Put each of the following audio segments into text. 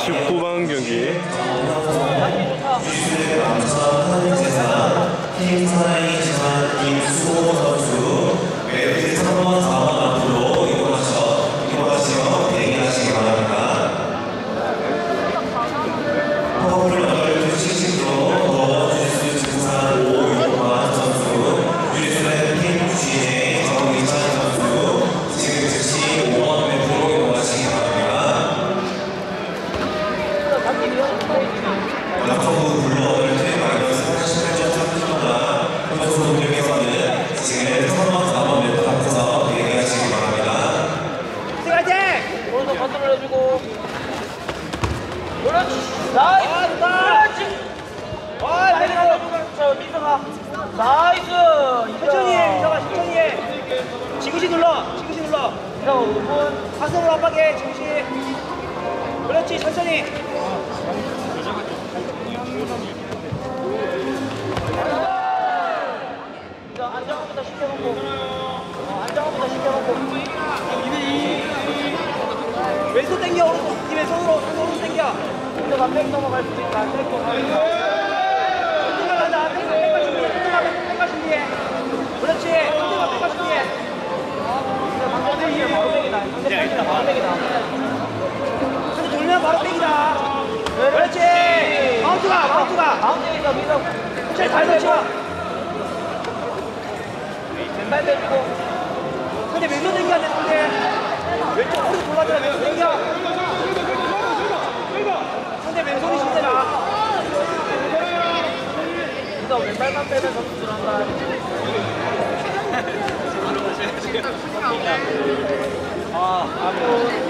19번 경기 와 내려가 자 nice 천천히 해, 민석아 천천히 해. 지그시 눌러, 지그시 눌러. 민서 5분 가슴으로 압박해, 지그시. 그렇지, 천천히. 안정화부터 시켜놓고 어, 안정화부터 시켜놓고 왼손 당겨, 오른손. 이 왼손으로, 오른손 당겨. 민서가 백 넘어갈 수 있다 백 넘어갈 수 있다 들어가자, 백가, 백가 준비해, 백가 준비해. 그렇지, 백가, 백가 준비해. 백이야 바로 백이다 바로 백이다 가, 마운트가. 가운데 있어 민서 천천히 잘 놓쳐. 왼발 빼주고 근데 왼손 돼, 상대. 왼쪽, 오른쪽 돌아가잖아, 왼손 당겨. 상대 왼손이 신대라. 민서 왼발만 빼면 점수 들어간다 근데 상대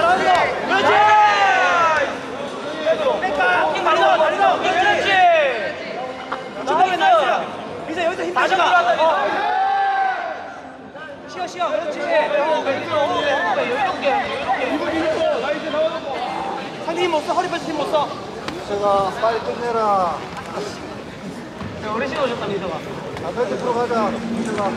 잘한다. 그렇지. 백가. 힘 많이 넣어, 많이 넣어. 그렇지. 나이스. 나이스. 미세 여기서 힘 다시 가. 어. 쉬어, 쉬어. 그렇지. 상대 힘못 써. 허리 펴서 힘못 써. 제가 빨리 끝내라. 오래 쉬어오셨다 민서가 아, 빨리 들어가자. 제가.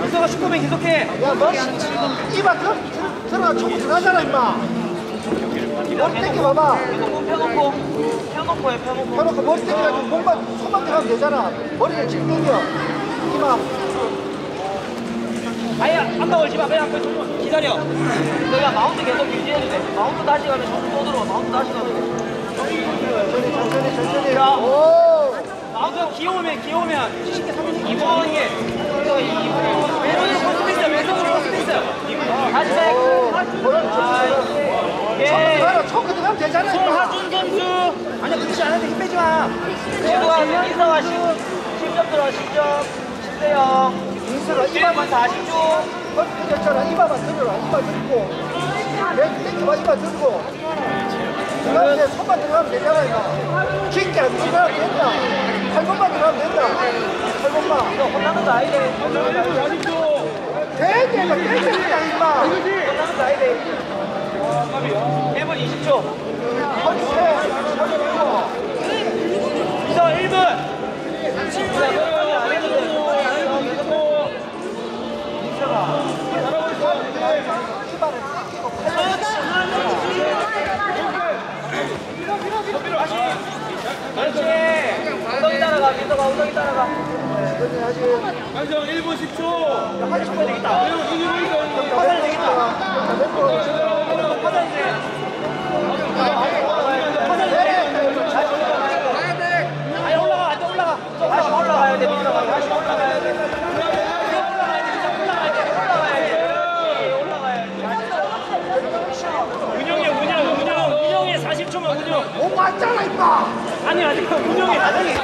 민석아 슈퍼맨 계속해. 야, 너 이봐 들, 들, 들어가 총 들어가잖아 임마. 머리 땡겨 봐봐. 이거 꼭 펴놓고 펴놓고 해 펴놓고 펴놓고 머리 땡겨가지고 목만 손만 들어가면 되잖아. 머리를 지금 땡겨. 이마. 아예 안 막을지 마. 그냥 좀 기다려. 내가 mount 계속 유지해도 돼 mount 다시 가면 점수 또 들어와 mount 다시 가면 돼 천천히 천천히 천천히. 오. 마우스 귀여우면 귀여우면 쉽게 삼는 이번 게 왼손으로 코스피스 왼손으로 코스피스 다시 백 예. 총 들어가면 되잖아. 송하준 선수 아니야 그렇지 않은데 힘 빼지 마 민서가 10, 10점 들어 10점 10대 0 민수가 1분 이마만 40초 머리 땡겼잖아. 이마만 들어라. 이마 들고. 내 땡겨봐. 이마 들고. 들어가면 손만 들어가면 되잖아 이마. 깊게 안 들어가면 된다. 팔꿈만 들어가면 된다. 팔꿈만. 이거 혼나는 거 아니래 혼나는 거 아니래 되게 이거 땡겼냐 임마. 혼나는 거 아니래 1분 20초 허리 세. 허리 들고. 미서 1분 안 해도 돼 그렇지 엉덩이 따라가 민서가 엉덩이 따라가 그렇지, 완성 1분 10초 하고 싶 운영이야 운영. 운영이 아니 아니 운영이 아니.